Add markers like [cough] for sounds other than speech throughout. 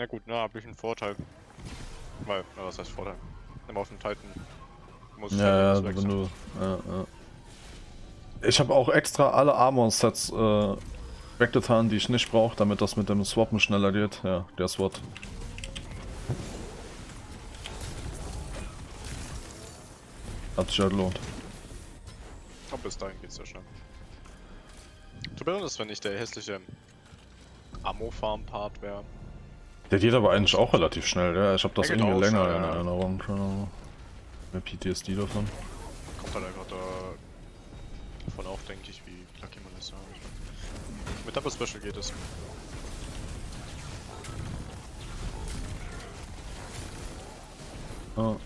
Na gut, na, hab ich einen Vorteil. Weil, na, was heißt Vorteil? Immer auf dem Titan muss ich Ja, halt ja, alles wenn du. Ja, ja. Ich habe auch extra alle Armor-Sets äh, weggetan, die ich nicht brauche, damit das mit dem Swappen schneller geht. Ja, der Swat. Hat sich ja gelohnt. Aber bis dahin geht's ja schnell. Tut mir leid, dass wenn nicht der hässliche Ammo-Farm-Part wäre. Der geht aber eigentlich auch relativ schnell, ja. Ich habe das irgendwie länger schnell, in ja. Erinnerung. Ahnung. Mehr PTSD davon. Kommt halt einfach da davon auf, denke ich, wie lucky man ist. Ja. Mit Double Special geht es. Ja.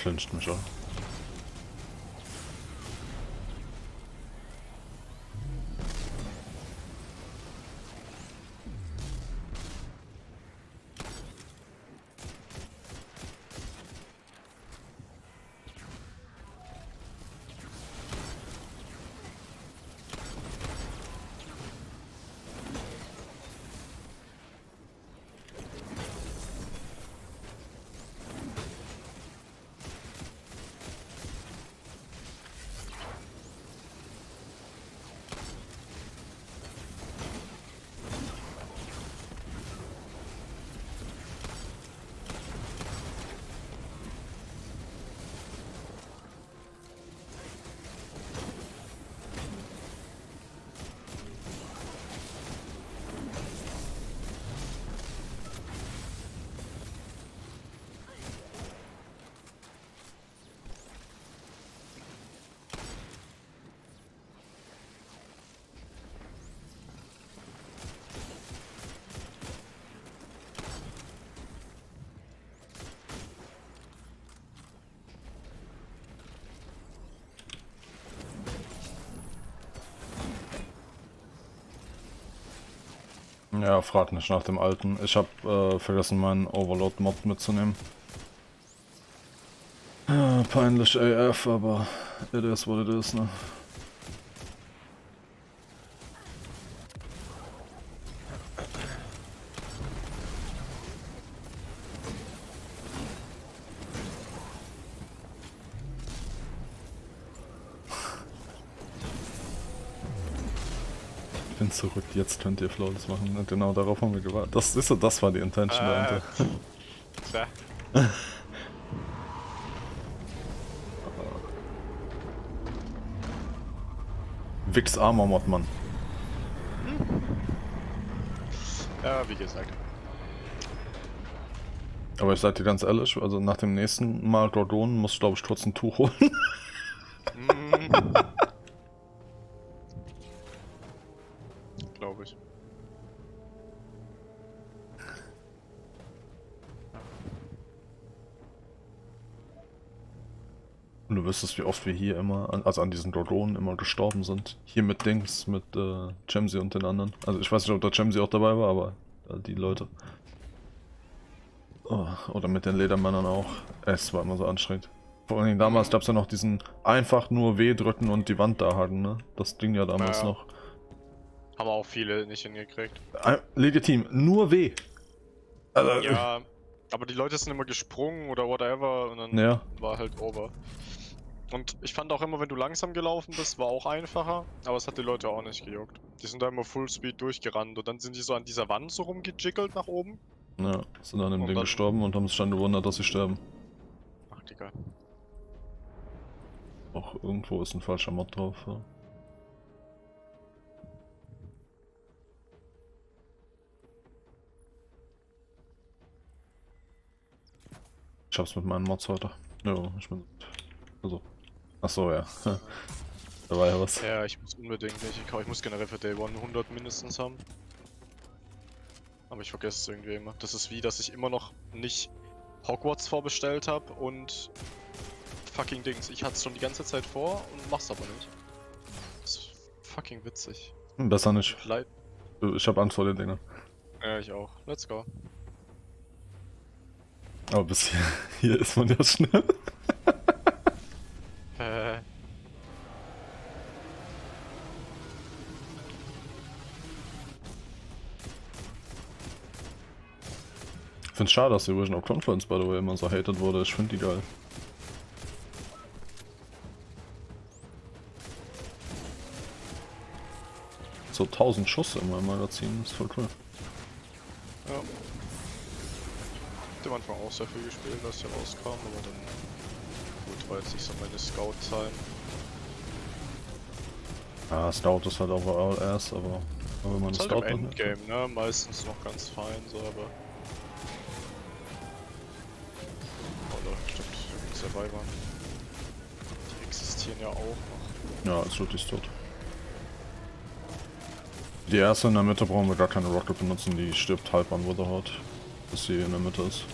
Flincht mich auch. Ja, frag nicht nach dem alten. Ich habe äh, vergessen, meinen Overload-Mod mitzunehmen. Ja, peinlich AF, aber it is what it is, ne? Jetzt könnt ihr Flawless machen. Und genau darauf haben wir gewartet. Das ist das war die Intention Äh, dahinter. Tja. Wix Armor Mod, Mann. Ja, wie gesagt. Aber ich sag dir ganz ehrlich, also nach dem nächsten Mal Gorgon muss ich glaube ich kurz ein Tuch holen. [laughs] Du wüsstest, wie oft wir hier immer, an- also an diesen Gorgonen immer gestorben sind. Hier mit Dings, mit äh, Chemsy und den anderen. Also ich weiß nicht, ob der Chemsy auch dabei war, aber äh, die Leute. Oh, oder mit den Ledermännern auch. Es war immer so anstrengend. Vor allem damals gab es ja noch diesen einfach nur W drücken und die Wand da haken, ne? Das ging ja damals Ja. noch. Haben auch viele nicht hingekriegt. Ein- Legitim, nur W. Also, Ja, aber die Leute sind immer gesprungen oder whatever und dann Ja. war halt over. Und ich fand auch immer, wenn du langsam gelaufen bist, war auch einfacher, aber es hat die Leute auch nicht gejuckt. Die sind da immer Fullspeed durchgerannt und dann sind die so an dieser Wand so rumgejiggelt nach oben. Ja, sind dann im Und Ding dann- gestorben und haben sich dann gewundert, dass sie sterben. Ach, Digga. Auch irgendwo ist ein falscher Mod drauf. Ja. Ich hab's mit meinen Mods heute. Ja, ich bin. Also. Achso, ja. [laughs] da war ja was. Ja, ich muss unbedingt welche kaufen. Ich muss generell für Day One 100 mindestens haben. Aber ich vergesse es irgendwie immer. Das ist wie, dass ich immer noch nicht Hogwarts vorbestellt habe und fucking Dings. Ich hatte es schon die ganze Zeit vor und mach's aber nicht. Das ist fucking witzig. Hm, Besser nicht. Leid. Ich hab Angst vor den Dingen. Ja, ich auch. Let's go. Aber bis hier, [laughs] hier ist man ja schnell. Ich find's schade, dass die Original Confluence, by the way, immer so hated wurde. Ich find die geil. So 1000 Schuss in meinem Magazin, ist voll cool. ja. Ich am Anfang auch sehr viel gespielt, als der rauskam, aber dann. War jetzt nicht so meine Scout-Time. Ja, Scout ist halt overall ass, aber, aber wenn man Ist halt Scout im macht. Endgame, ne? Meistens noch ganz fein, so, aber. Oh, da stimmt, übrigens dabei waren. Die existieren ja auch noch. Ja, ist wirklich tot. Die erste in der Mitte brauchen wir gar keine Rocket benutzen, die stirbt halb an Witherheart, bis sie in der Mitte ist.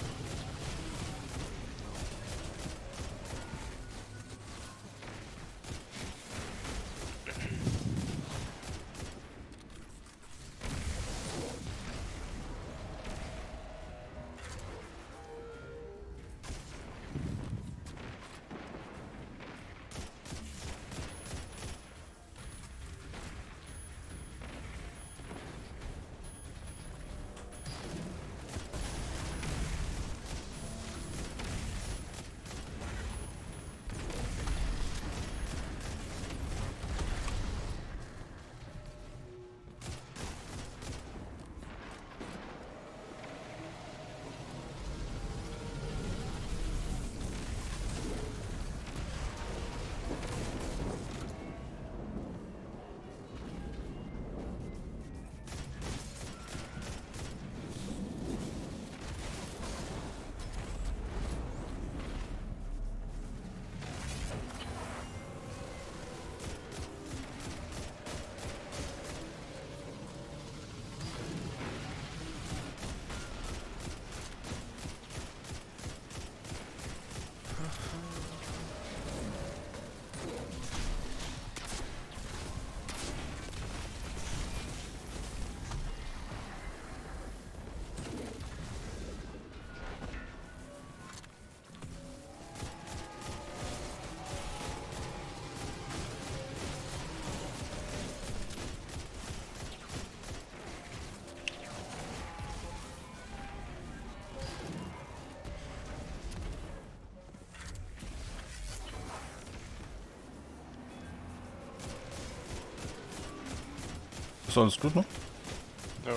Ist alles gut noch? Ja.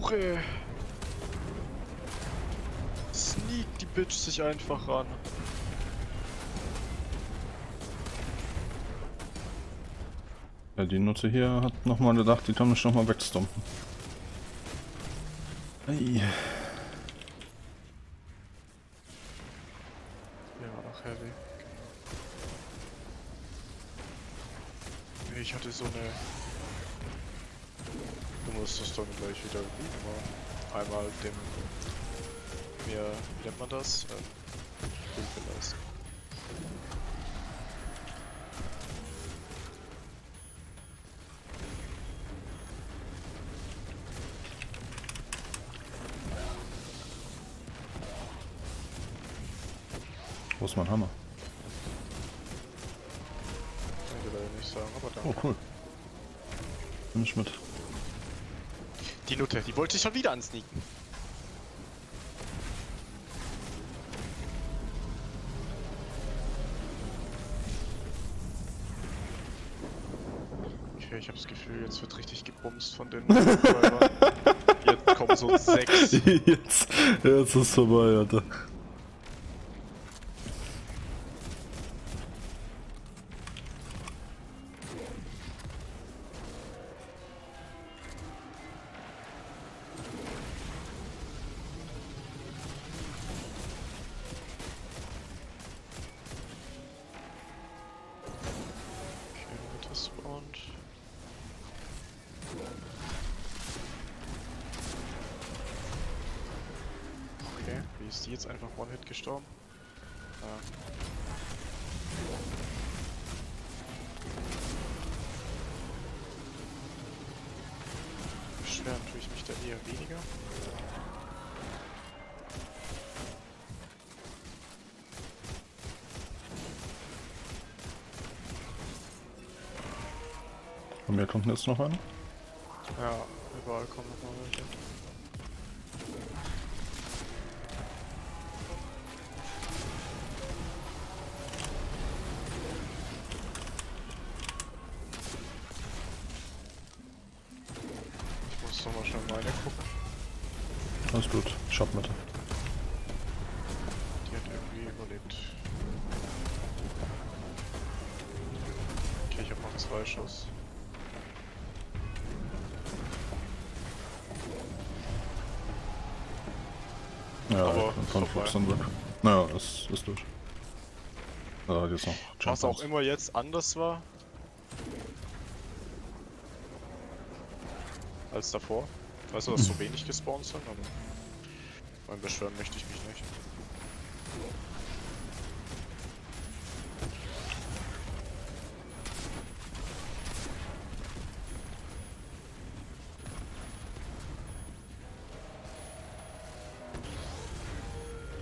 Hure. Sneak die Bitch sich einfach ran. Ja, die Nutze hier hat nochmal gedacht, die mich nochmal wegstompen. Ei. Ja, noch heavy. Ich hatte so eine. Du musst das dann gleich wieder machen. Einmal dem. Mir. Wie nennt man das? Ähm, Hilfe leisten. Ist mein Hammer? Sagen, aber Oh, cool. Nimm ich mit. Die Nutte, die wollte ich schon wieder ansneaken. Okay, ich habe das Gefühl, jetzt wird richtig gebumst von den. [laughs] Jetzt kommen so sechs. [laughs] jetzt, jetzt ist vorbei, Alter. Ist die jetzt einfach One-Hit gestorben? Ja. Beschweren tue ich mich da eher weniger. Von mir kommt jetzt noch einer. Ja, überall kommen nochmal welche. Ja, jetzt noch. Was auch immer jetzt anders war. Als davor. Weißt du, dass so wenig gespawnt sind, aber. Mein Beschweren möchte ich mich nicht.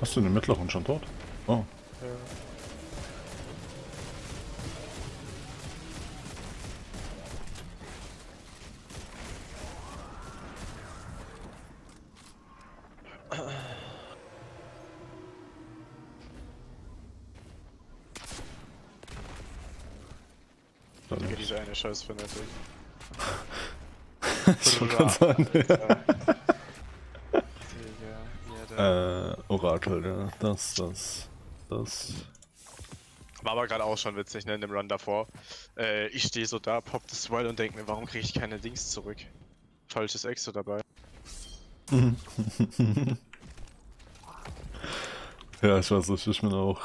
Hast du den mittleren schon tot? Oh, Ja. Scheiß Fanatic. [laughs] Ich wollte gerade sagen. Äh, Orakel, ja. Das, das, das. War aber gerade auch schon witzig, ne, in dem Run davor. Äh, ich stehe so da, pop das Wild und denk mir, warum kriege ich keine Dings zurück? Falsches Exo dabei. [laughs] Ja, ich weiß nicht, ich bin auch.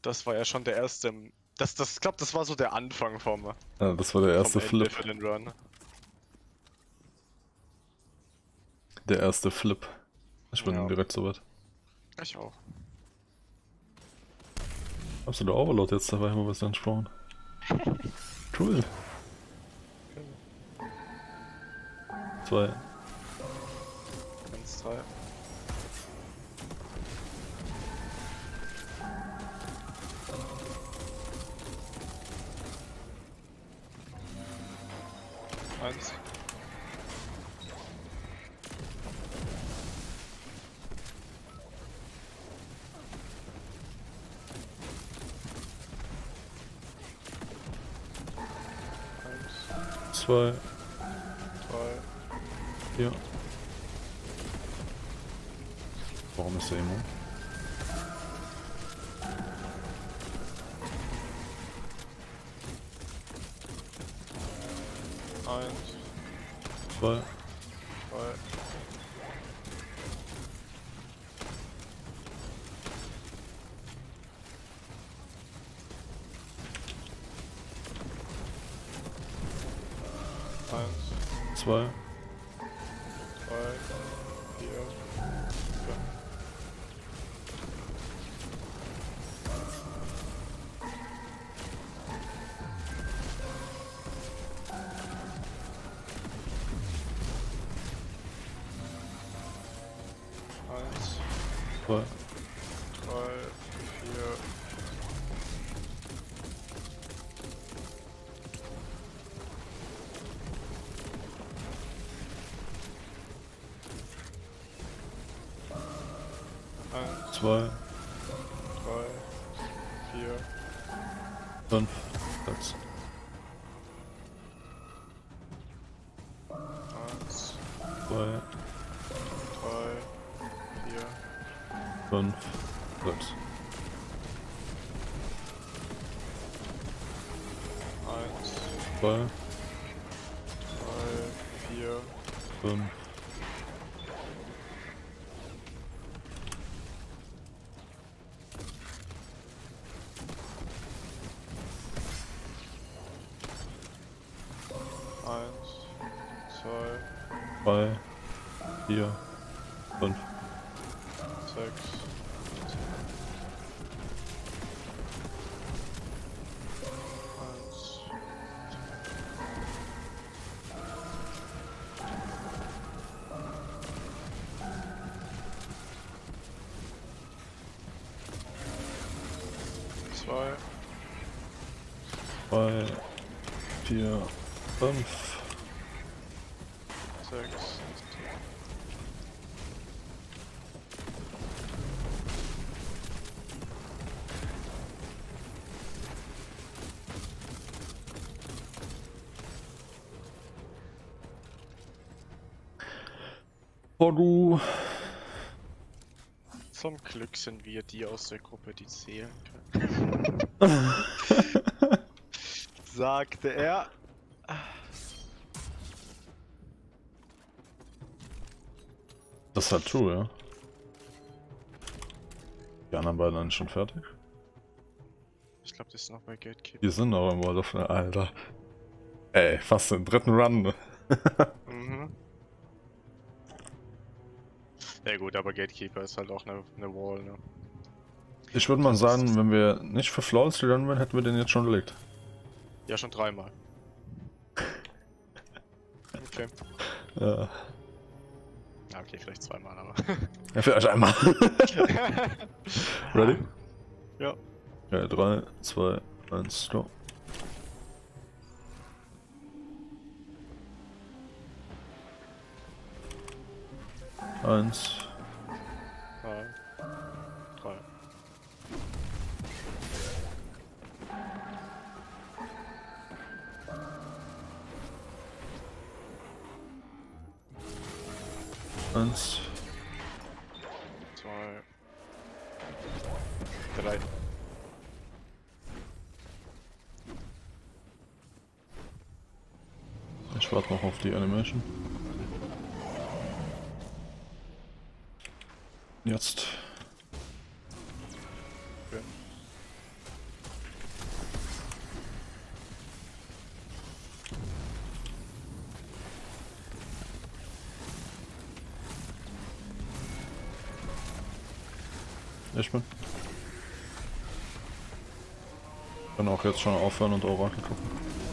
Das war ja schon der erste. Das, das, ich glaube, das war so der Anfang vom, Ja, das war der erste Flip. Der erste Flip. Ich bin Ja. direkt soweit. Ich auch. Hast du der Overlord jetzt dabei, haben wir was entsprochen? [laughs] Cool. Zwei. Eins, Zwei. drei. Vier. Warum ist der immun? Eins. 2. zwei, Drei. Du. Zum Glück sind wir die aus der Gruppe, die zählen können. [laughs] Sagte er. Das ist halt true, ja. Die anderen beiden sind schon fertig. Ich glaube, das ist noch bei Gatekeeper. Die sind noch im World of Alter. Ey, fast den dritten Run. [laughs] Ja gut, aber Gatekeeper ist halt auch eine, eine Wall, ne? Ich würde mal sagen, wenn wir nicht für Flawless rennen wären, hätten wir den jetzt schon gelegt. Ja, schon dreimal. [laughs] Okay. Ja, Ja, okay, vielleicht zweimal, aber. [laughs] ja vielleicht einmal. [laughs] Ready? Ja. Ja, 3, 2, 1, go. Eins, Zwei. Drei. eins, Zwei. Drei. ich warte noch auf die Animation. Jetzt. Ich bin. Kann auch jetzt schon aufhören und Orakel gucken.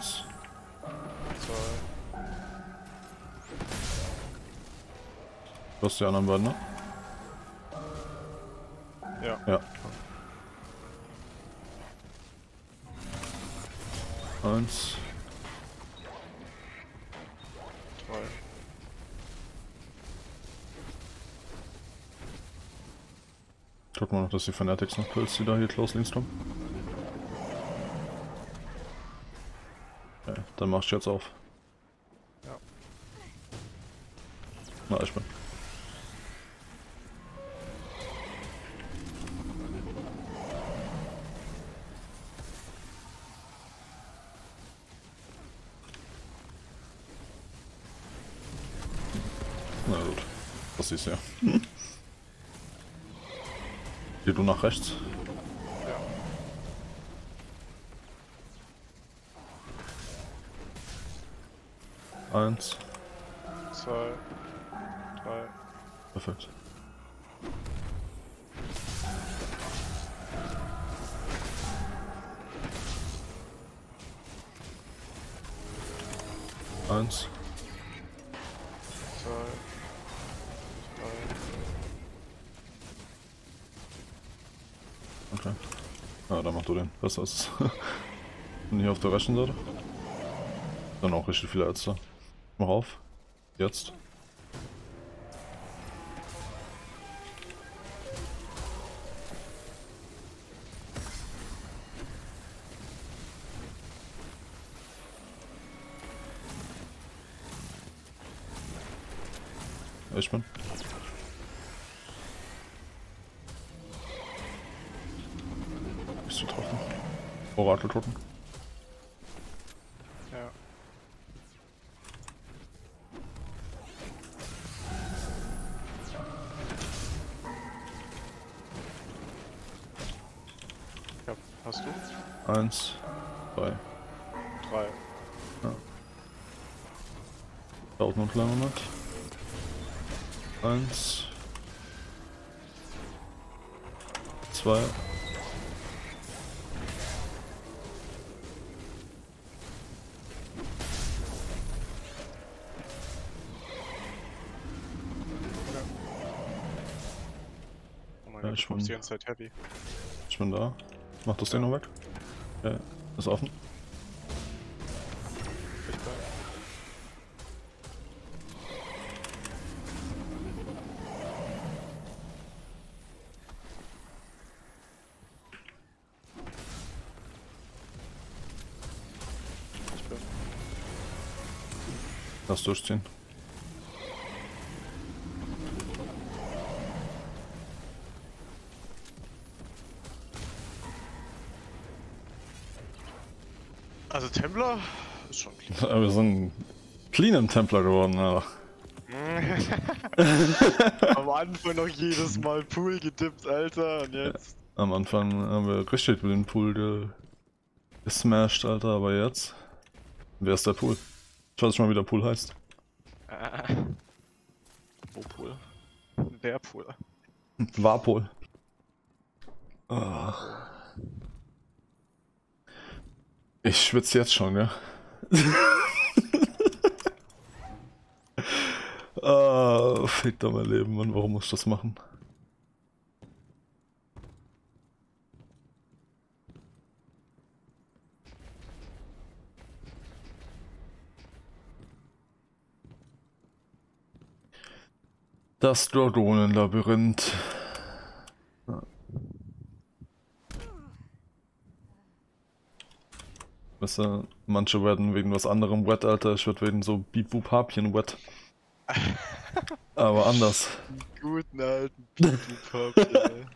Eins, Zwei. du hast die anderen beiden, ne? Ja. Ja. Eins, Zwei. guck mal noch, dass die Fanatics noch Pilz, die da hier close links kommen. Dann mach ich jetzt auf. Ja. Na, ich bin. Na gut, das ist ja. [laughs] Geh du nach rechts. Ja. Eins. Zwei. Drei. Perfekt. Eins. Zwei. Drei. Okay. Ja, dann mach du den. Besser ist es. Und hier auf der rechten Seite. Dann auch richtig viele Ärzte. Mach auf. Jetzt. Ich bin. Bist du trocken? Orakel hast du? Eins, zwei. Drei. Ja. Dauert noch lange nicht. Eins. Zwei. Oh ich bin, die ganze Zeit heavy. Ich bin da. Mach das Ding noch weg. Ja, ist offen. Lass durchziehen. Also Templar ist schon clean. Wir sind clean im Templar geworden, Alter. [laughs] Am Anfang noch jedes Mal Pool gedippt, Alter. Und jetzt. Am Anfang haben wir richtig mit dem Pool ge gesmashed, Alter, aber jetzt. Wer ist der Pool? Ich weiß nicht mal, wie der Pool heißt. Äh. Wo Pool? Der Pool. Warpol. Ah. Ich schwitze jetzt schon, ja. [laughs] ah, fick doch mein Leben, Mann. Warum muss ich das machen? Das Dragonenlabyrinth. Weißt du, manche werden wegen was anderem wet, Alter. Ich werd wegen so Beep-Boop-Harpien wet. [laughs] Aber anders. Guten alten Beat-Boop-Papier, ey.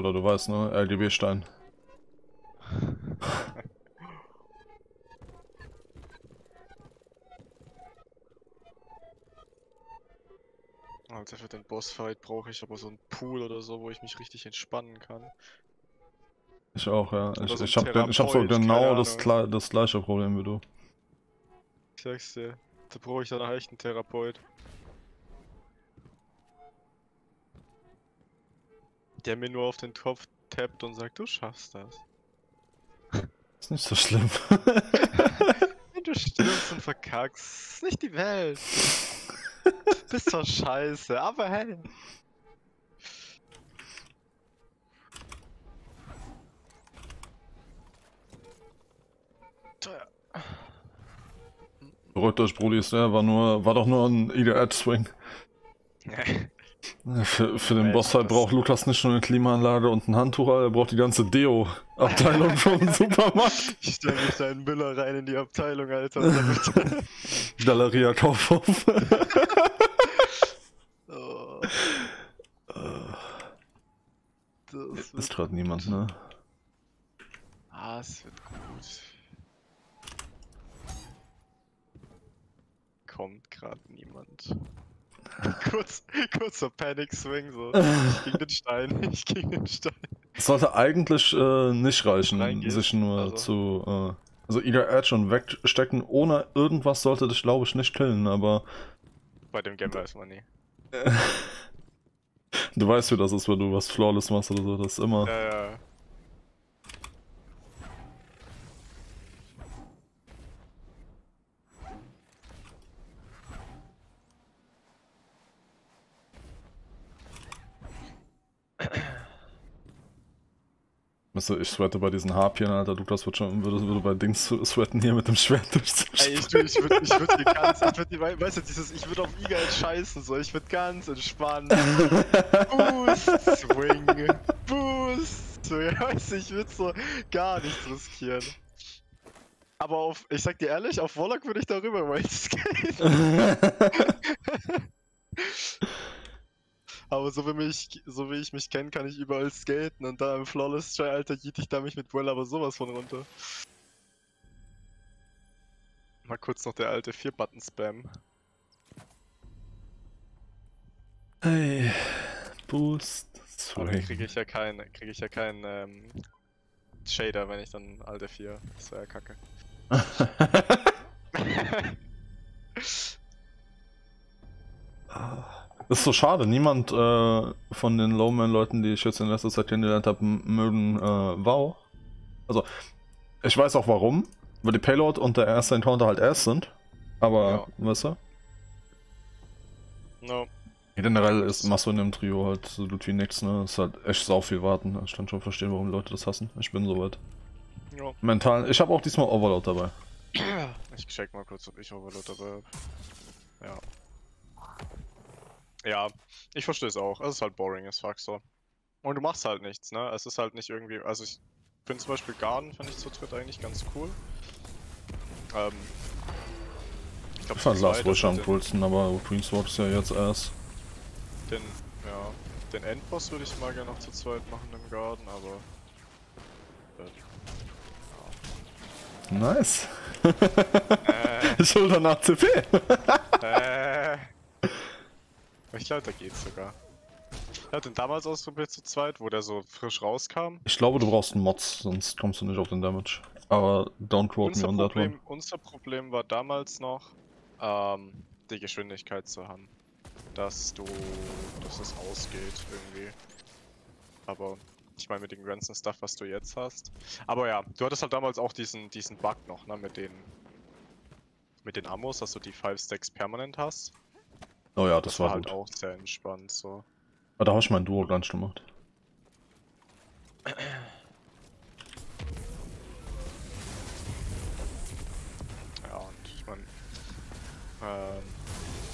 Bruder, du weißt, ne? RGB-Stein. [laughs] Alter, für den Bossfight brauche ich aber so einen Pool oder so, wo ich mich richtig entspannen kann. Ich auch, ja. Ich, so ich, hab, den- ich hab so genau das, das gleiche Problem wie du. Ich sag's dir, da brauche ich dann echt einen Therapeut. Der mir nur auf den Kopf tappt und sagt, du schaffst das. Ist nicht so schlimm. [laughs] Wenn du stirbst und verkackst, ist nicht die Welt. Bist zwar scheiße, aber hey. Beruhigt euch, Brudis, der war nur, war doch nur ein Either Edge Swing. [laughs] Für, für den Bossfight was. braucht Lukas nicht nur eine Klimaanlage und ein Handtuch, er braucht die ganze Deo-Abteilung vom [laughs] Supermarkt. Ich stell mich da in Müller rein in die Abteilung, Alter. [laughs] [laughs] Galeria Kaufhof. oh. Das Ist gerade niemand, ne? Ah, es wird gut. Kommt gerade niemand. [laughs] Kurz, kurzer Panic Swing, so. Ich gegen den Stein, [laughs] ich gegen den Stein. Es sollte eigentlich äh, nicht reichen, Reingehen, sich nur also. zu. Äh, also Either Edge und wegstecken ohne irgendwas sollte dich, glaube ich, nicht killen, aber Bei dem Game weiß man nie. [laughs] du weißt, wie das ist, wenn du was Flawless machst oder so. Das ist immer. Ja, ja. Du, ich sweate bei diesen Harpien, Alter. Lukas wird schon, würde, würde bei Dings sweaten hier mit dem Schwert Ey, durchzuschlagen. ich, würd- ich würde ich würd hier ganz, ich würd, hier- weißt du, dieses, ich würde auf Iga scheißen, so, ich würde ganz entspannt. Boost, Swing, Boost, ja, weißt du, ich würde so gar nichts riskieren. Aber auf, ich sag dir ehrlich, auf Warlock würde ich darüber skaten. [laughs] [laughs] Aber so wie, mich, so wie ich mich kenne, kann ich überall skaten und da im Flawless Try, Alter, jiet ich da mich mit Well aber sowas von runter. Mal kurz noch der alte 4-Button-Spam. Hey, Boost, Aber dann kriege ich ja keinen, kriege ich ja keinen ähm, Shader, wenn ich dann Alt F4. Das wäre ja kacke. Das [laughs] [laughs] ist so schade. Niemand äh, von den Lowman-Leuten, die ich jetzt in letzter Zeit kennengelernt habe, mögen äh, WoW. Also, ich weiß auch warum. Weil die Payload und der erste Encounter halt erst sind. Aber, ja. weißt du? No. Generell ist machst du in dem Trio halt so gut wie nix, ne? Ist halt echt sau viel warten. Ich kann schon verstehen, warum Leute das hassen. Ich bin soweit. Ja. Mental. Ich habe auch diesmal Overload dabei. Ich check mal kurz, ob ich Overload dabei habe. Ja. Ja, ich verstehe es auch. Es ist halt boring as fuck so. Und du machst halt nichts, ne? Es ist halt nicht irgendwie. Also ich finde zum Beispiel Garden, finde ich zu dritt eigentlich ganz cool. Ähm. Ich, glaub, ich fand Last Rush am coolsten, aber Queensword ist ja jetzt erst. Den, ja, den Endboss würde ich mal gerne noch zu zweit machen im Garden, aber. Äh. Nice. äh. Schulter nach CP. äh. Ich glaube, da geht's sogar. Ich hab den damals ausprobiert zu zweit, wo der so frisch rauskam. Ich glaube, du brauchst einen Mods, sonst kommst du nicht auf den Damage. Aber don't quote me on that one. Unser Problem war damals noch, ähm, die Geschwindigkeit zu haben. Dass du, dass es ausgeht irgendwie. Aber ich meine mit dem ganzen Stuff, was du jetzt hast. Aber ja, du hattest halt damals auch diesen, diesen Bug noch, ne, mit den, mit den Ammos, dass du die 5 Stacks permanent hast. Oh ja, das, das war, war halt gut. auch sehr entspannt so. Ah, da habe ich mein Duo ganz gemacht. Ja, und ich meine, ähm,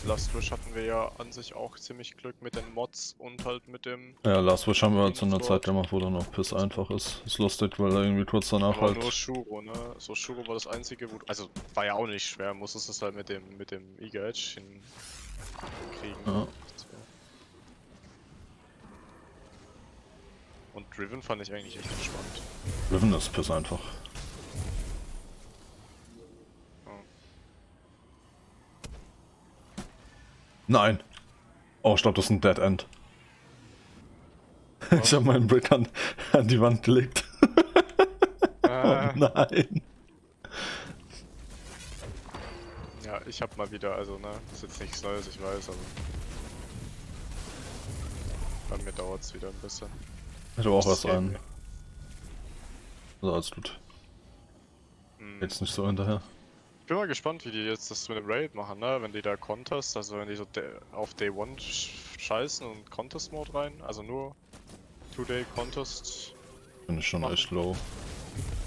Last Wish hatten wir ja an sich auch ziemlich Glück mit den Mods und halt mit dem... Ja, Last Wish haben wir zu einer Zeit gemacht, wo dann noch Piss einfach ist. Ist lustig, weil er irgendwie kurz danach Aber halt... nur Shuro, ne? So Shuro war das einzige, wo... Also, war ja auch nicht schwer, musstest es halt mit dem, mit dem Eagle Edge hin kriegen. Ja. Und Driven fand ich eigentlich echt entspannt. Driven ist piss einfach. Nein! Oh, ich glaube, das ist ein Dead End. Was? Ich habe meinen Brick an, an, die Wand gelegt. Ah. oh [laughs] nein! Ja, ich hab mal wieder, also ne, ist jetzt nichts Neues, ich weiß, aber bei mir dauert's wieder ein bisschen. Ich habe auch was an. Also alles gut. Hm. Jetzt nicht so hinterher. Ich bin mal gespannt, wie die jetzt das mit dem Raid machen, ne? Wenn die da Contest, also wenn die so auf Day 1 scheißen und Contest Mode rein, also nur 2-Day Contest. Bin ich schon machen. echt low.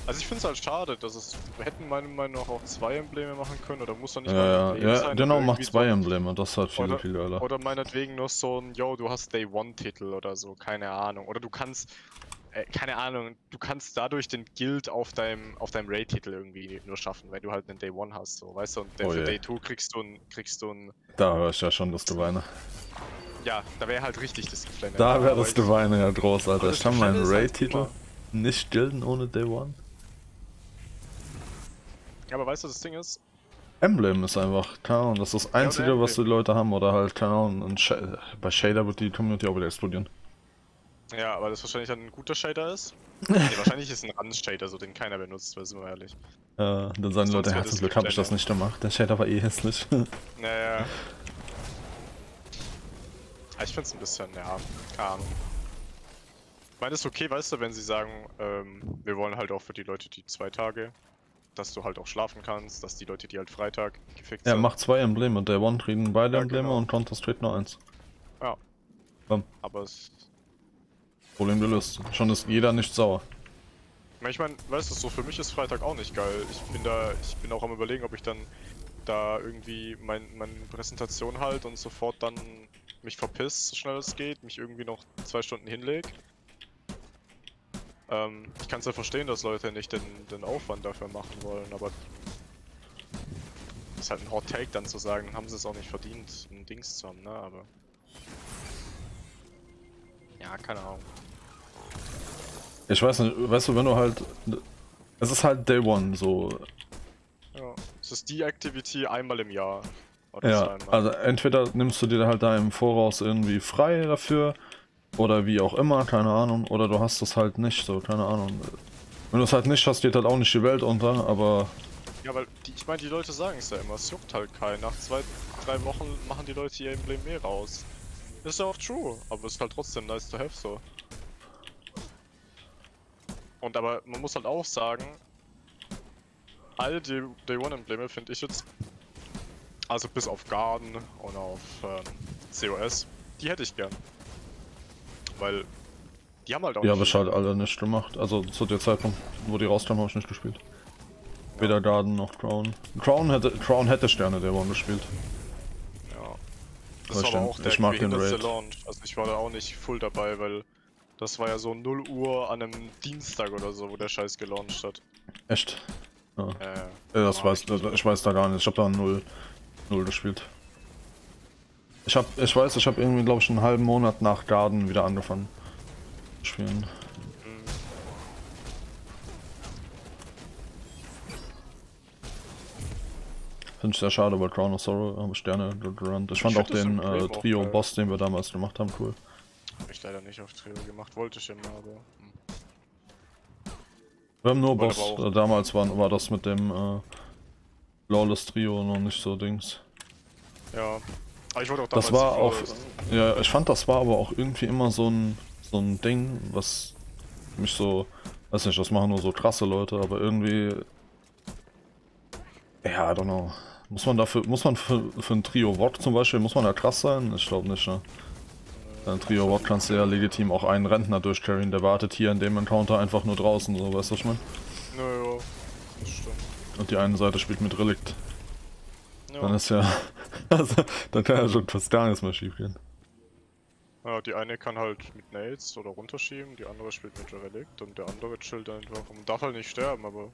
Also ich finde es halt schade, dass es hätten meiner Meinung nach auch zwei Embleme machen können oder muss doch nicht ja, mal ja, ja, sein. Genau, macht zwei Embleme, das ist halt viel, oder, viel geiler. Oder meinetwegen nur so ein, yo, du hast Day One Titel oder so, keine Ahnung. Oder du kannst, äh, keine Ahnung, du kannst dadurch den Guild auf deinem, auf deinem Raid-Titel irgendwie nur schaffen, weil du halt einen Day One hast, so, weißt du, und oh für je. Day 2 kriegst du ein, kriegst du. Da höre ich ja schon das Geweine. Ja, da wäre halt richtig das Geflänne. Da wäre das Geweine ja groß, Alter. Ich kann meinen Raid-Titel halt nicht gilden ohne Day One. Ja, aber weißt du, das Ding ist. Emblem ist einfach, keine Ahnung, das ist das Einzige, ja, was die Leute haben, oder halt, keine Ahnung, Sh bei Shader wird die Community auch wieder explodieren. Ja, aber das wahrscheinlich ein guter Shader ist. [laughs] nee, wahrscheinlich ist ein Rand-Shader, so den keiner benutzt, weil sind wir ehrlich. Ja, dann sagen die Leute, zum Glück habe ich das nicht gemacht, der Shader war eh hässlich. [laughs] naja. [laughs] Ich find's ein bisschen, ja, keine Ahnung. Ich meine, es ist okay, weißt du, wenn sie sagen, ähm, wir wollen halt auch für die Leute, die zwei Tage dass du halt auch schlafen kannst, dass die Leute, die halt Freitag gefickt sind. Ja, macht zwei Embleme. Der One kriegen beide ja, Embleme genau. und Counter-Straight nur eins. Ja. Bam. Aber es. Problem gelöst. Schon ist jeder nicht sauer. Ich meine, weißt du, so für mich ist Freitag auch nicht geil. Ich bin da, ich bin auch am überlegen, ob ich dann da irgendwie mein, meine Präsentation halt und sofort dann mich verpiss, so schnell es geht, mich irgendwie noch zwei Stunden hinleg ähm, ich kann es ja verstehen, dass Leute nicht den, den Aufwand dafür machen wollen, aber ist halt ein Hot Take dann zu sagen, haben sie es auch nicht verdient, ein Dings zu haben, ne, aber... Ja, keine Ahnung. Ich weiß nicht, weißt du, wenn du halt... Es ist halt Day One, so... Ja, es ist die Activity einmal im Jahr. ja, also entweder nimmst du dir halt da im Voraus irgendwie frei dafür, Oder wie auch immer, keine Ahnung. Oder du hast es halt nicht, so, keine Ahnung. Wenn du es halt nicht hast, geht halt auch nicht die Welt unter, aber... Ja, weil die, ich meine, die Leute sagen es ja immer, es juckt halt keinen. Nach zwei, drei Wochen machen die Leute ihr Emblem mehr raus. Ist ja auch true, aber ist halt trotzdem nice to have so. Und aber man muss halt auch sagen, alle die Day One Embleme finde ich jetzt, also bis auf Garden und auf ähm, COS, die hätte ich gern. Weil die haben halt auch Die habe ich halt alle nicht gemacht. Also zu der Zeitpunkt, wo die rauskamen, habe ich nicht gespielt. Weder Garden noch Crown. Crown hätte, Crown hätte Sterne der One gespielt. Ja. Das Aber war ich aber den- auch der ich mag den Raid. Launch. Also ich war da auch nicht full dabei, weil das war ja so 0 Uhr an einem Dienstag oder so, wo der Scheiß gelauncht hat. Echt? Ja. Äh, Ja, das weiß, ich weiß da gar nicht. Ich habe da 0, 0 gespielt. Ich hab, ich weiß, ich habe irgendwie, glaube ich, einen halben Monat nach Garden wieder angefangen zu spielen. Finde ich sehr schade, weil Crown of Sorrow habe Sterne gerannt. Ich fand Ich auch den äh, Trio-Boss, den wir damals gemacht haben, cool. Hab ich leider nicht auf Trio gemacht, wollte ich immer, aber. hm. Wir haben nur Wollte Boss. Äh, damals war, war das mit dem äh, Lawless Trio noch nicht so Dings. Ja. Aber ich wollte auch Das war auch. Flawless- Ja, ich fand, das war aber auch irgendwie immer so ein, so ein Ding, was mich so. Weiß nicht, das machen nur so krasse Leute, aber irgendwie. Ja, I don't know. Muss man dafür, muss man für, für ein Trio Wort zum Beispiel, muss man da krass sein? Ich glaube nicht, ne? Ein Trio Wort kannst du ja legitim auch einen Rentner durchcarryen, der wartet hier in dem Encounter einfach nur draußen, so weißt du, was ich meine? Naja, das stimmt. Und die eine Seite spielt mit Relikt. Ja. Dann ist ja. [laughs] Also, dann kann ja schon fast gar nichts mehr schief gehen. ja, die eine kann halt mit Nades oder runterschieben, die andere spielt mit Relikt und der andere chillt einfach und darf halt nicht sterben, aber.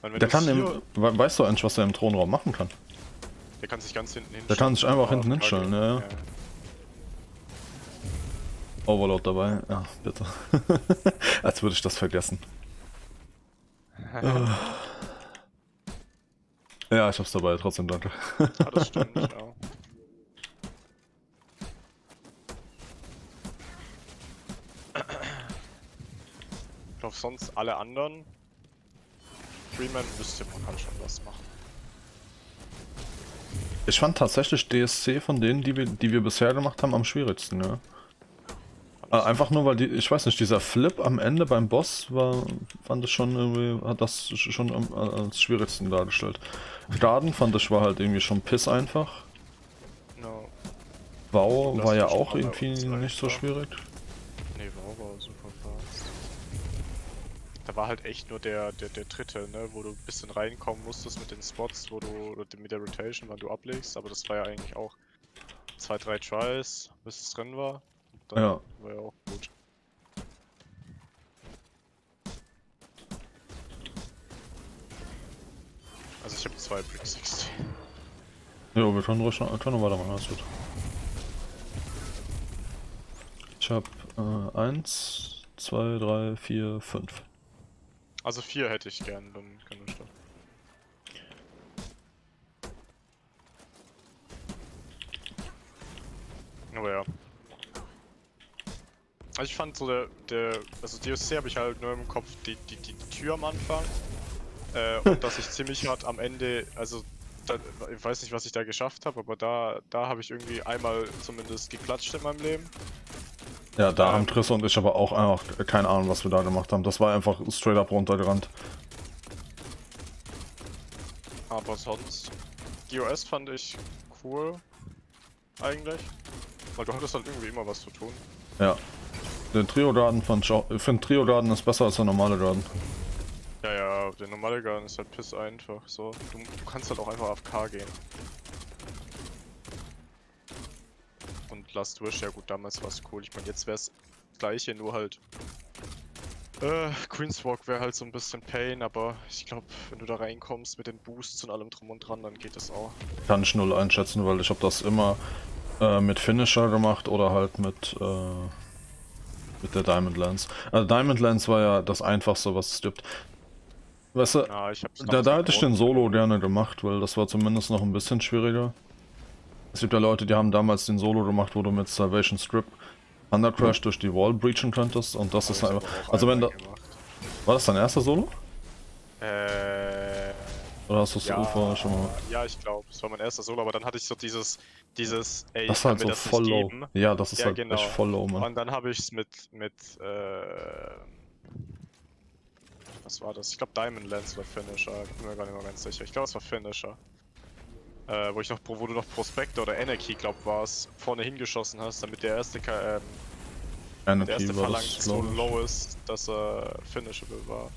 Wenn Der kann im. we- Weißt du eigentlich, was er im Thronraum machen kann? Der kann sich ganz hinten hinstellen. Der kann sich einfach hinten hinstellen, ja, ja. Overload dabei? Ja, bitte. [laughs] Als würde ich das vergessen. [laughs] Ah. ja, ich hab's dabei, trotzdem danke. Ja, das stimmt, [laughs] ja. Ich glaube, sonst alle anderen. Freeman wüsste, man kann schon was machen. Ich fand tatsächlich DSC von denen, die wir, die wir bisher gemacht haben, am schwierigsten, ja. Äh, Einfach nur, weil die, ich weiß nicht, dieser Flip am Ende beim Boss war, fand ich schon irgendwie, hat das schon am, als schwierigsten dargestellt. Garden fand ich war halt irgendwie schon piss einfach. No. Wow war ja auch irgendwie nicht so schwierig. Nee, wow, war super fast. Da war halt echt nur der, der, der dritte, ne, wo du ein bisschen reinkommen musstest mit den Spots, wo du, oder mit der Rotation, wann du ablegst, aber das war ja eigentlich auch zwei, drei Tries, bis es drin war. Dann Ja. war ja auch gut. Also ich habe zwei Brick 60. Ja, wir können ruhig noch, können noch weitermachen, alles gut. Ich hab äh, 1, 2, 3, 4, 5. Also vier hätte ich gern, dann können wir starten. Aber ja. Also ich fand so der, der also DSC habe ich halt nur im Kopf die, die, die Tür am Anfang. Äh, und dass ich [laughs] ziemlich hart am Ende, also da, ich weiß nicht, was ich da geschafft habe, aber da, da habe ich irgendwie einmal zumindest geklatscht in meinem Leben. Ja, da Ähm. haben Chris und ich aber auch einfach keine Ahnung, was wir da gemacht haben. Das war einfach straight up runtergerannt. Aber sonst, GOS fand ich cool, eigentlich. Weil du hattest halt irgendwie immer was zu tun. Ja. Den Trio-Garden ich auch. Ich finde Trio-Garden ist besser als der normale Garden. Ja, ja, der normale Garden ist halt piss einfach, so. Du, du kannst halt auch einfach AFK gehen. Und Last Wish, ja gut, damals war es cool. Ich meine, jetzt wäre es das gleiche, nur halt. Äh, Queenswalk wäre halt so ein bisschen Pain, aber ich glaube, wenn du da reinkommst mit den Boosts und allem drum und dran, dann geht es auch. Kann ich null einschätzen, weil ich habe das immer äh, mit Finisher gemacht oder halt mit, äh, mit der Diamond Lance. Also Diamond Lance war ja das einfachste, was es gibt. Weißt du, Ja, da, da hätte ich den Solo gerne gemacht, weil das war zumindest noch ein bisschen schwieriger. Es gibt ja Leute, die haben damals den Solo gemacht, wo du mit Salvation Strip Thunder Crash durch die Wall breachen könntest und das Hab ist einfach. Also wenn da. War das dein erster Solo? Äh. Oder hast du es Ja, vorher schon mal? ja, ich glaube, das war mein erster Solo, aber dann hatte ich so dieses, dieses, ey, Das ist halt so das voll low. geben. Ja, das ist Ja, halt genau. echt voll low, man. Und dann habe ich es mit, mit, äh, was war das? Ich glaube Diamond Lens war Finisher, ich bin mir gar nicht mehr ganz sicher. Ich glaube es war Finisher. Äh, wo ich noch, wo du noch Prospector oder Anarchy, glaub war's, vorne hingeschossen hast, damit der erste, ähm, der Anarchy erste war Phalanx so low ist, dass er finishable war.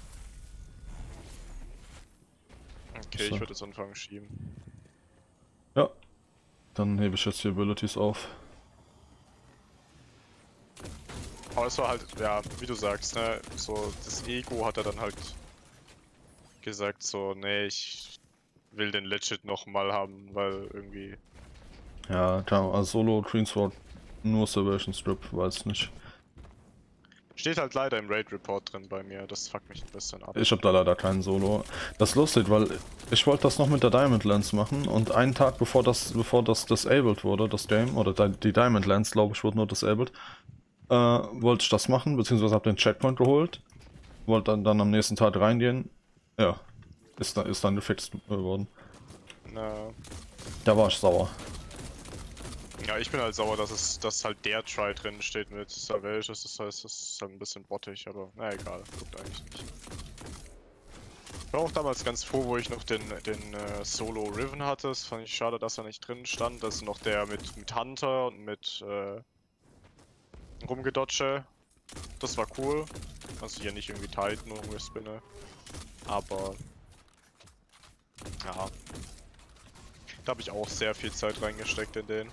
Okay, So. ich würde jetzt anfangen schieben. Dann hebe ich jetzt die Abilities auf. Aber es war halt, ja, wie du sagst, ne, so das Ego hat er dann halt gesagt, so, nee, ich will den legit nochmal haben, weil irgendwie. Ja, klar, also Solo, Greensword, nur Salvation Strip, weiß nicht. Steht halt leider im Raid Report drin bei mir, das fuckt mich ein bisschen ab. Ich hab da leider keinen Solo. Das ist lustig, weil ich wollte das noch mit der Diamond Lens machen und einen Tag bevor das, bevor das disabled wurde, das Game, oder di- die Diamond Lens, glaube ich, wurde nur disabled, äh, wollte ich das machen, beziehungsweise hab den Checkpoint geholt, wollte dann, dann am nächsten Tag reingehen, ja, ist, da, ist dann gefixt äh, worden. Na, Da war ich sauer. Ja, ich bin halt sauer, dass es, dass halt der Try drin steht mit Salvation, das heißt, das ist halt ein bisschen bottig, aber na egal, guckt eigentlich nicht. Ich war auch damals ganz froh, wo ich noch den, den äh, Solo Riven hatte. Das fand ich schade, dass er nicht drin stand. Das ist noch der mit, mit Hunter und mit äh, Rumgedodge. Das war cool. Also hier nicht irgendwie Titan rumgespinne. Aber ja. Da habe ich auch sehr viel Zeit reingesteckt in den.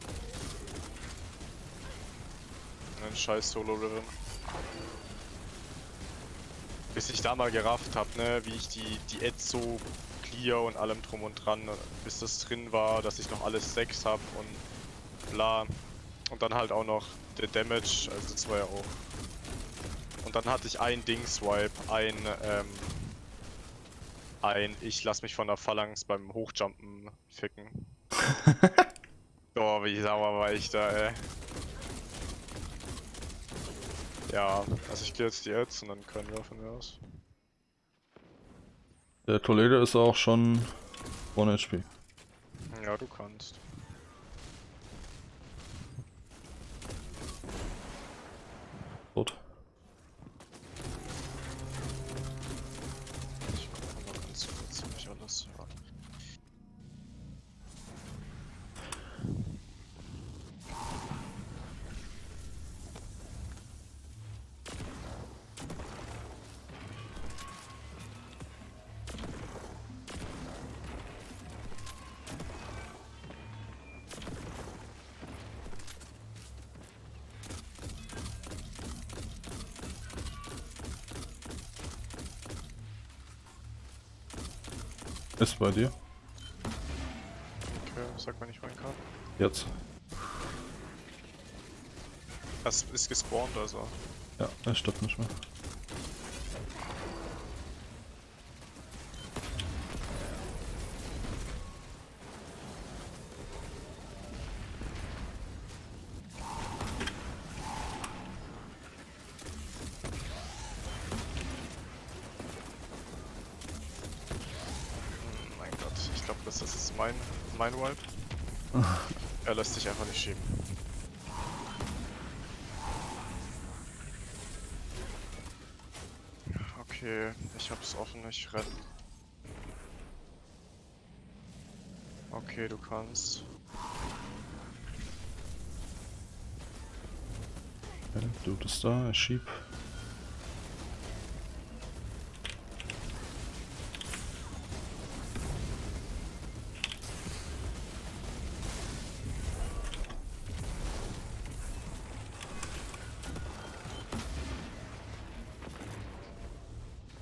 In den scheiß Solo Riven. Bis ich da mal gerafft hab, ne, wie ich die, die Ed so clear und allem drum und dran, bis das drin war, dass ich noch alles 6 hab und bla. Und dann halt auch noch der Damage, also das war ja auch. Und dann hatte ich ein Ding-Swipe, ein, ähm, ein, ich lass mich von der Phalanx beim Hochjumpen ficken. [laughs] oh, wie sauer war ich da, ey. Ja, also ich gehe jetzt die Ads und dann können wir von mir aus. Der Kollege ist auch schon 1 HP. Ja, du kannst. Ist bei dir. Okay, sag mal nicht rein kann. Jetzt. Das ist gespawnt, also. Ja, er stirbt nicht mehr. Hm, Mein Gott, ich glaube, das ist jetzt mein, Wipe. [laughs] er lässt sich einfach nicht schieben. Okay, ich hab's offen, ich renn. Okay, du kannst. Okay, du bist da, ich schieb.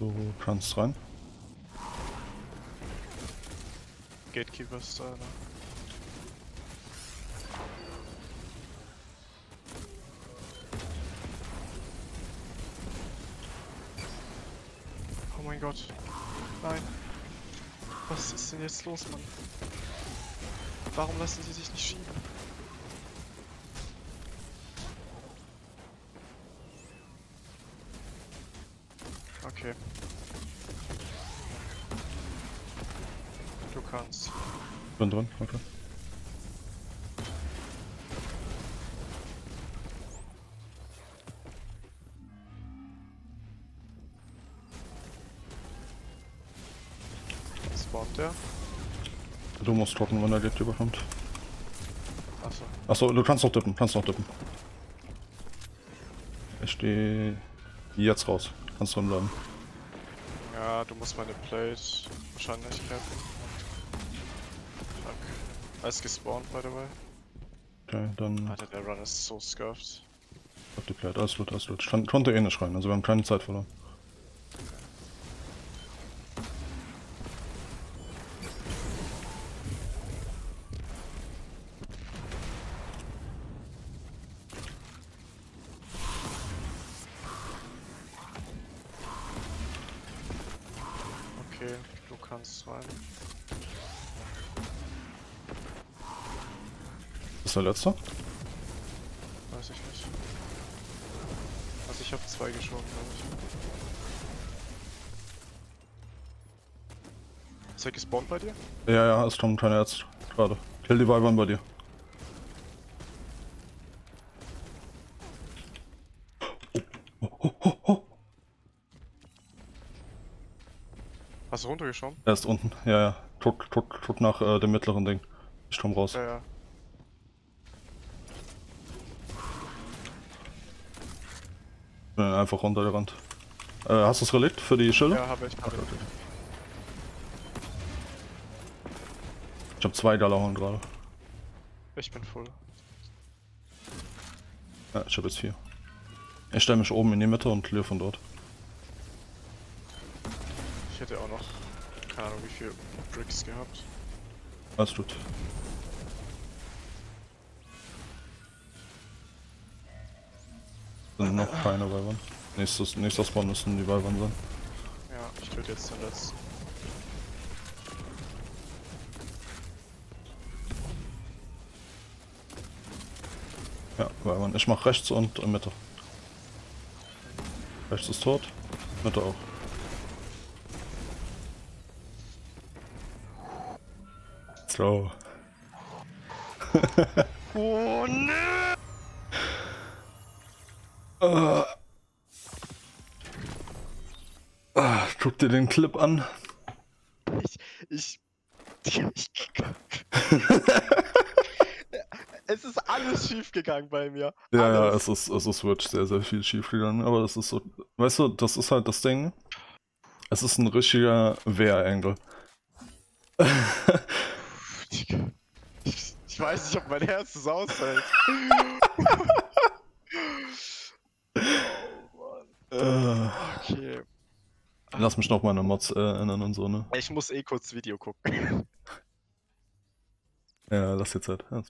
Du kannst rein. Gatekeeper ist da, ne? Oh mein Gott. Nein. Was ist denn jetzt los, Mann? Warum lassen sie sich nicht schieben? Okay. Du kannst. Bin drin, okay. Spawnt der? Du musst trocken, wenn er dich überkommt. Achso. Achso, du kannst noch dippen, kannst noch dippen. Ich stehe jetzt raus. Kannst drin bleiben. Ja, du musst meine Plate wahrscheinlich treffen. Ist gespawnt, by the way. Okay, dann Alter, der Run ist so scuffed. auf die Plate. Alles gut, alles gut. Ich konnte eh nicht rein, also wir haben keine Zeit verloren. Okay, du kannst rein. Ist der letzte? Weiß ich nicht. Also ich habe zwei geschoben, glaube ich. Ist er gespawnt bei dir? Ja, ja, es kommt keiner jetzt gerade. Kill die Weibern bei dir. Oh, oh, oh. Hast du runtergeschoben? Er ist unten. Ja, ja. Guck, guck, guck nach äh, dem mittleren Ding. Ich komm raus. Ja, ja. Bin einfach runtergerannt. Äh, hast du das Relikt für die Schilde? Ja, habe ich. Hab Okay, ich. okay. Ich hab zwei Galahorn gerade. ich bin full. Ja, ich hab jetzt vier. Ich stelle mich oben in die Mitte und clear von dort. Ich hätte auch noch keine Ahnung wie viel Bricks gehabt. Alles gut. Sind noch keine Weibern. Nächstes, nächster Spawn müssen die Weibern sein. Ja, ich töte jetzt den letzten. Ja, Weibern. Ich mach rechts und in Mitte. Rechts ist tot, Mitte auch. So. Oh ne! Ah. Ah, guck dir den Clip an. Ich. Ich. ich [laughs] es ist alles schief gegangen bei mir. Ja, ja, alles. es ist, es ist wirklich sehr, sehr viel schief gegangen, aber das ist so, weißt du, das ist halt das Ding. Es ist ein richtiger Wehr-Angle. Ich, ich, weiß nicht, ob mein Herz das aushält. [laughs] Äh, Okay. lass mich noch mal an Mods äh, erinnern und so, ne? Ich muss eh kurz Video gucken. Ja, lass jetzt halt. Ja,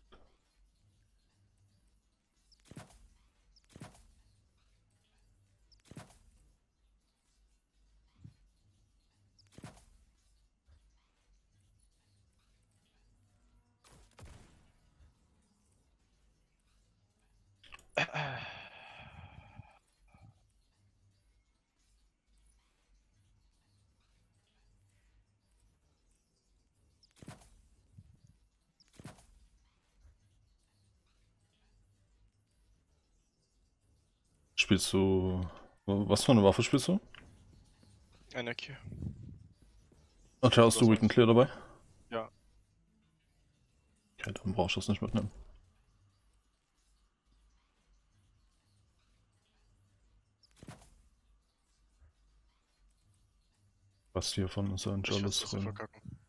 Spielst du. Was für eine Waffe spielst du? Energie. Okay, hast du Weekend Clear dabei? Ja. Okay, dann brauchst du das nicht mitnehmen. Was hiervon ist ein Ich so Ring. verkacken.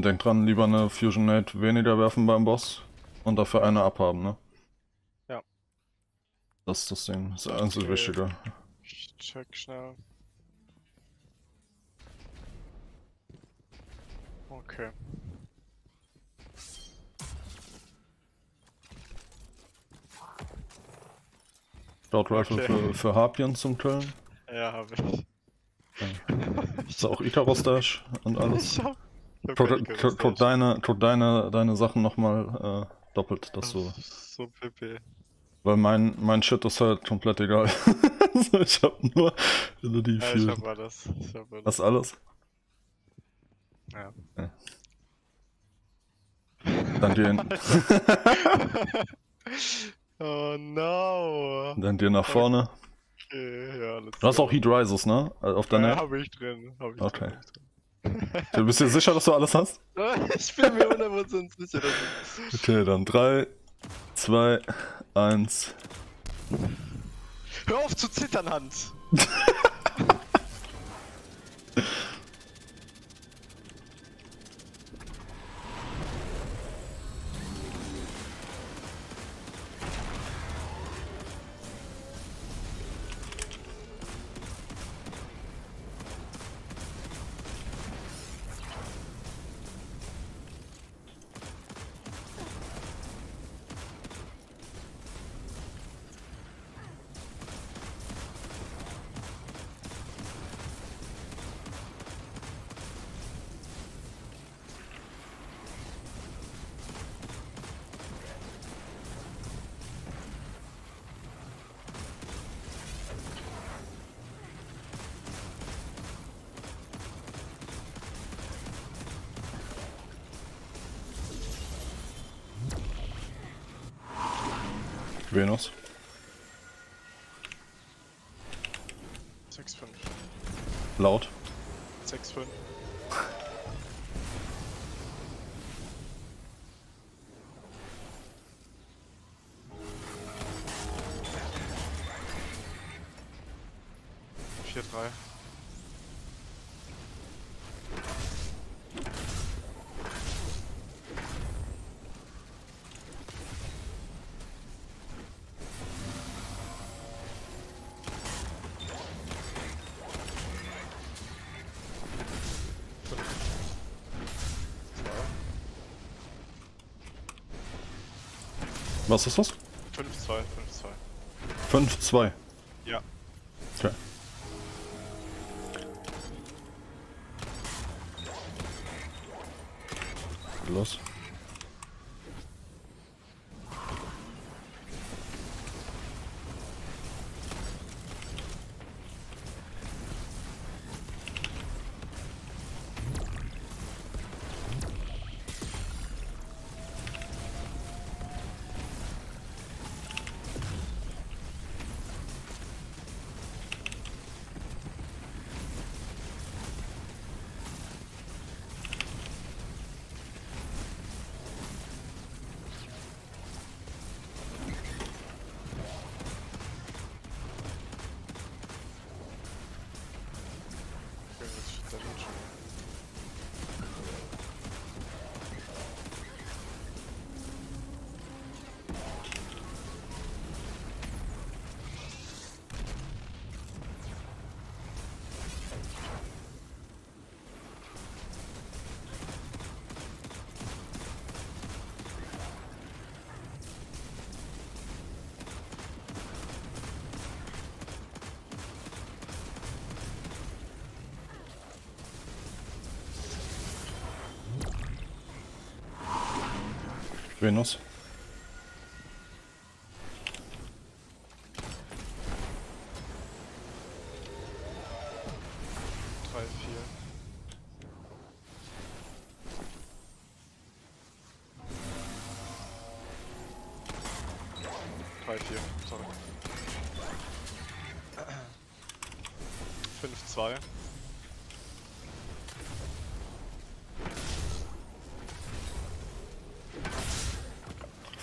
Denk dran, lieber eine Fusion Nade weniger werfen beim Boss und dafür eine abhaben, ne? Ja. Das ist das Ding, das ist Okay. Wichtige. Ich check schnell. Okay. Dort Rifle Okay. für, für Harpien zum Killen. Ja, hab ich. Ist auch Icarus Dash und alles. [laughs] Ich hab, Dash. deine, guck deine, deine Sachen nochmal doppelt, dass du. So Pipi. Weil mein, mein Shit ist halt komplett egal. [laughs] also ich hab nur relativ Ja, ich hab alles. Ich hab alles. Das alles? Ja. Dann gehen, [laughs] oh no. dann gehen nach vorne. Okay, ja, Du hast auch Heat Rises, ne? Äh, Auf deiner. Ja, hab ich drin. Hab ich Okay. drin. [laughs] Du bist dir sicher, dass du alles hast? [laughs] Ich bin mir 100% sicher, dass ich... Okay, dann 3, 2, 1. Hör auf zu zittern, Hans! [laughs] Venus. 6-5. Laut. 6-5. Was ist das? 5-2, 5-2. 5-2. Windows.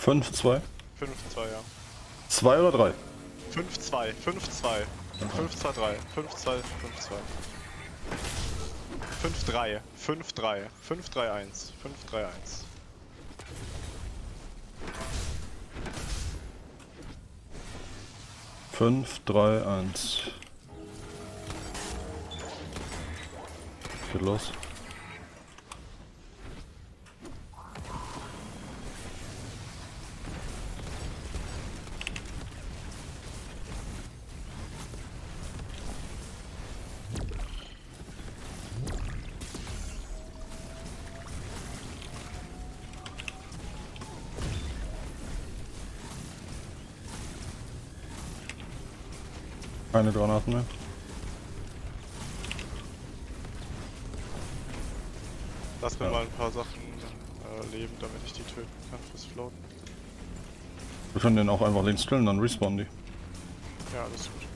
5-2. Fünf, zwei, ja. 2 oder 3? 5, 2, 5, 2. 5, 2, 3. 5, 2, 5, 2. 5, 3. 5, 3. 5, 3, 1. 5, 3, 1. Fünf, drei, eins. Geht los. Keine Granaten mehr. Lass mir Ja. mal ein paar Sachen äh, leben, damit ich die töten kann fürs Floaten. Wir können den auch einfach links killen, dann respawnen die. Ja, alles gut.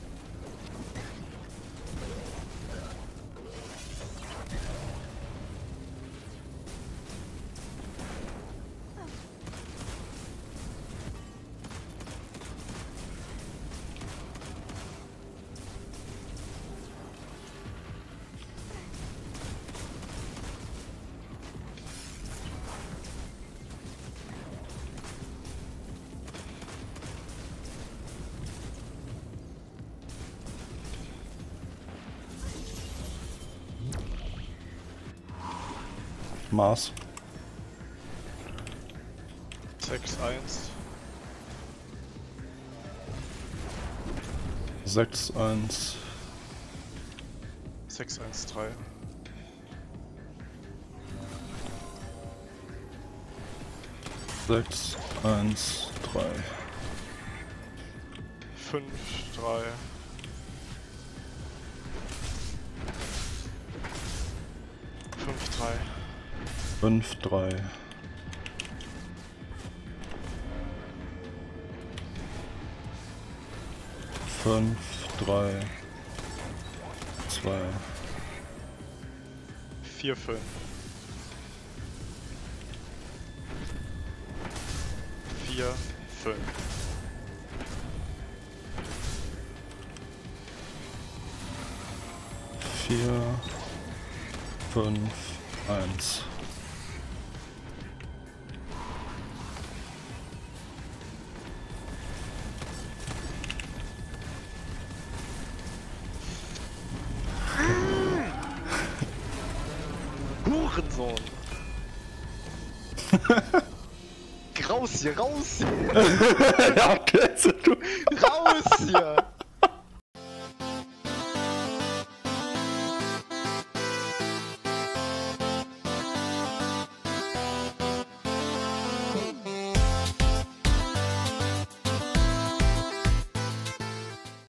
Mars. 6-1. 6, 1. 6-1-3. Sechs, eins, drei. 5, 3. 5, 3. Fünf, drei, zwei. Vier, fünf. Vier, fünf. Vier, fünf, eins. Raus hier, raus hier, ja,